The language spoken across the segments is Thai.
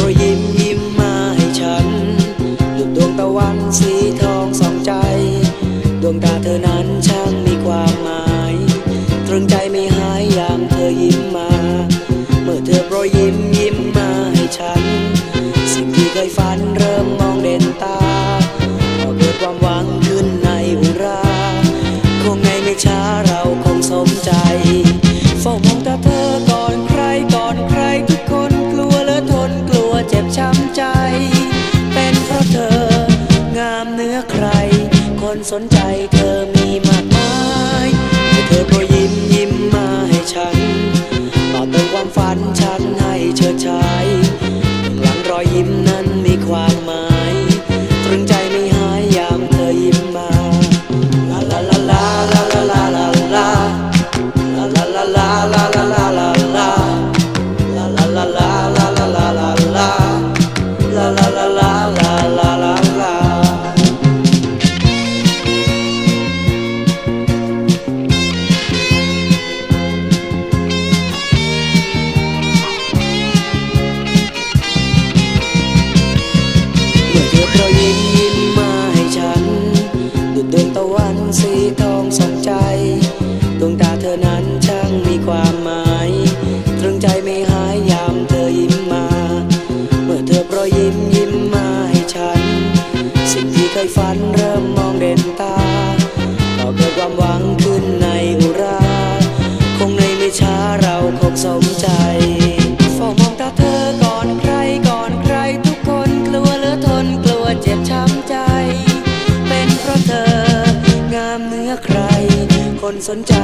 รอยยิ้ม สนใจเธอมีมากมายให้เธอก็ยิ้ม สนใจ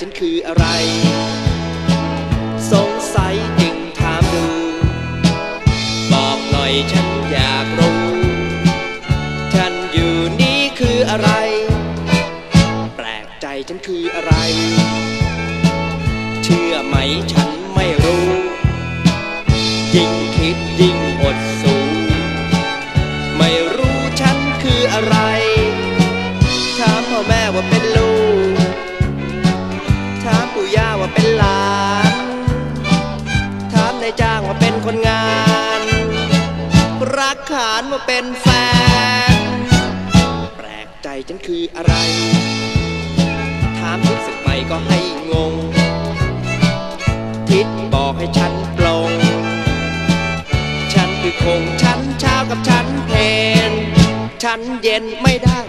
ฉันคืออะไร สงสัยจึงถามดู บอกหน่อยฉันานมาเป็นแฟน แปลกใจฉันคืออะไร ถามทิศสึกใหม่ก็ให้งง ทิดบอกให้ฉันปลง ฉันคือคงฉันเช้ากับฉันเพลนฉันเย็นไม่ได้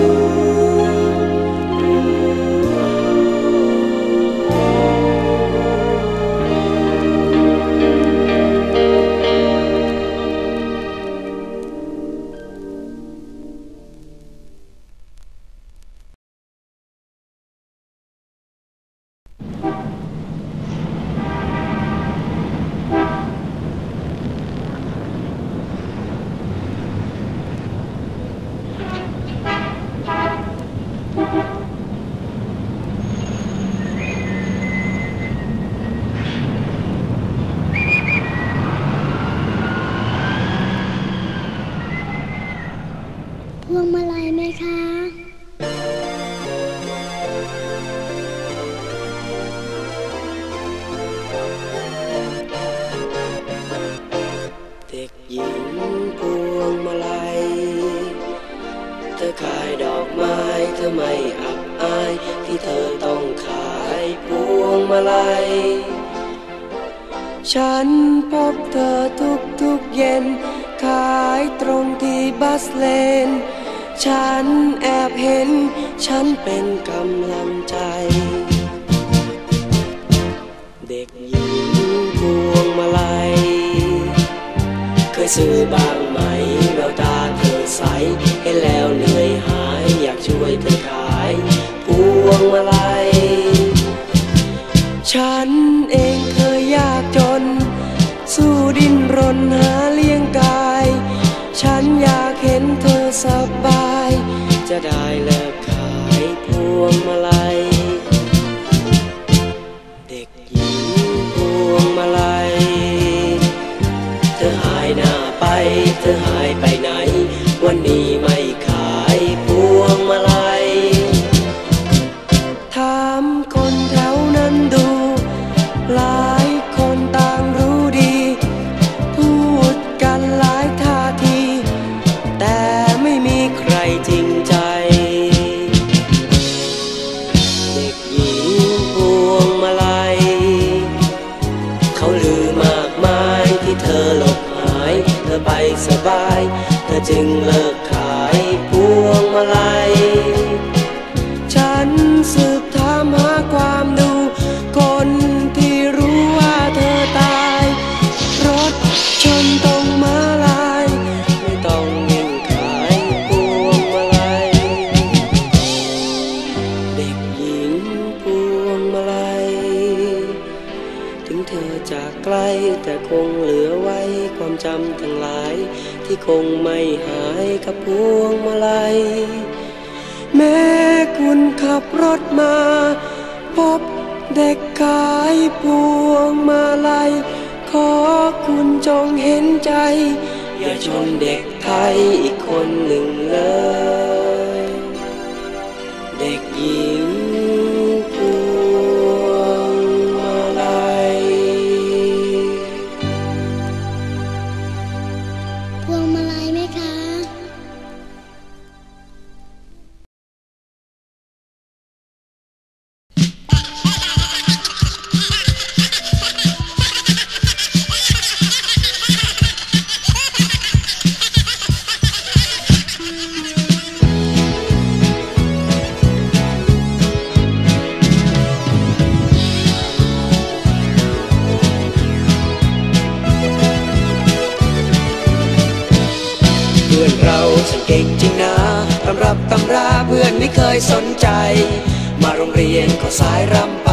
oh ขายดอกไม้เธอไม่อับอาย ที่เธอต้องขายพวงมาลัย ฉันพบเธอทุกทุกเย็น ขายตรงที่บัสเลน ฉันแอบเห็น ฉันเป็นกำลังใจ เด็กหญิงพวงมาลัย เคยซื้อบาง ใสให้แล้วเหนื่อยหายอยากช่วยเธอ อจากไกลแต่คงเหลือไว้ความจำทั้งหลาย ที่คงไม่หายกับพวงมาลัย แม่คุณขับรถมา พบเด็กขายพวงมาลัย ขอคุณจงเห็นใจ อย่าชนเด็กไทยอีกคนหนึ่งเลย ฉันเก่งจริงนะตำรับตำราเพื่อนไม่เคยสนใจ มาโรงเรียนก็สายรำไป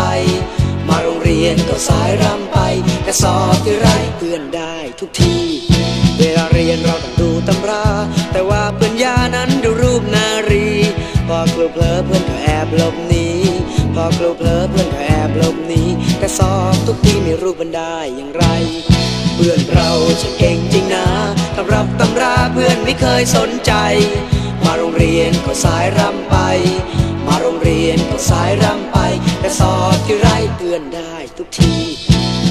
มาโรงเรียนก็สายรำไป แต่สอบที่ไรเพื่อนได้ทุกที เวลาเรียนเราต้องดูตำรา แต่ว่าเพื่อนยานั้นดูรูปนารี พอครูเพลอเพื่อนก็แอบหลบหนีพอครูเพลอเพื่อนก็แอบหลบหนีแต่สอบทุกทีไม่รู้มันได้อย่างไร เพื่อนเราจะเก่งจริงนะ ตำรับตำราเพื่อนไม่เคยสนใจ มาโรงเรียนก็สายรำไป มาโรงเรียนก็สายรำไป แต่สอบที่ไรเพื่อนได้ทุกที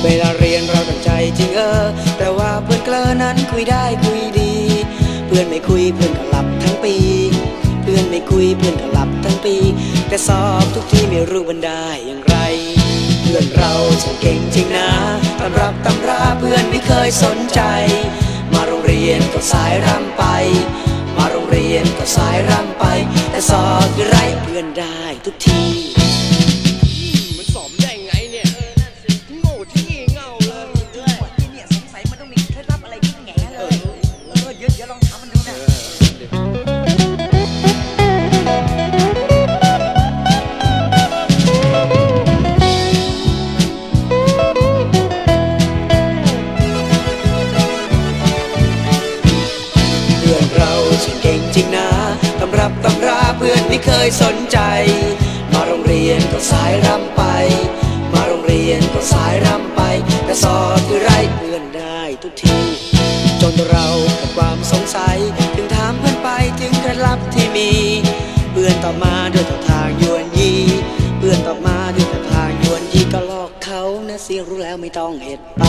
เวลาเรียนเราตั้งใจจริงเออ แต่ว่าเพื่อนเกลอนั้นคุยได้คุยดี เพื่อนไม่คุยเพื่อนก็หลับทั้งปี เพื่อนไม่คุยเพื่อนก็หลับทั้งปี แต่สอบทุกทีไม่รู้มันได้อย่างไร เพื่อนเราช่างเก่งจริงนะตำรับตำราเพื่อนไม่เคยสนใจ รงเรียนก็สายรำไป มาโรงเรียนก็สายรำไป แต่สอบไรเพื่อนได้ทุกที เพื่อนไม่เคยสนใจ มาโรงเรียนก็สายรำไป มาโรงเรียนก็สายรำไป แต่สอบที่ไรเพื่อนได้ทุกที จนเราเกิดความสงสัย ถึงถามเพื่อนไปถึงเคล็ดลับที่มี เพื่อนตอบมาด้วยท่าทางยวนยี เพื่อนตอบมาด้วยท่าทางยวนยีก็หลอกเขานะสิรู้แล้วไม่ต้องเหตุไป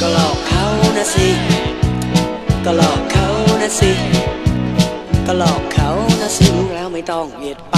ก็หลอกเขานะสิ ก็หลอกเขานะสิ ก็หลอกเขานะสิรู้แล้วไม่ต้องเหยียดไป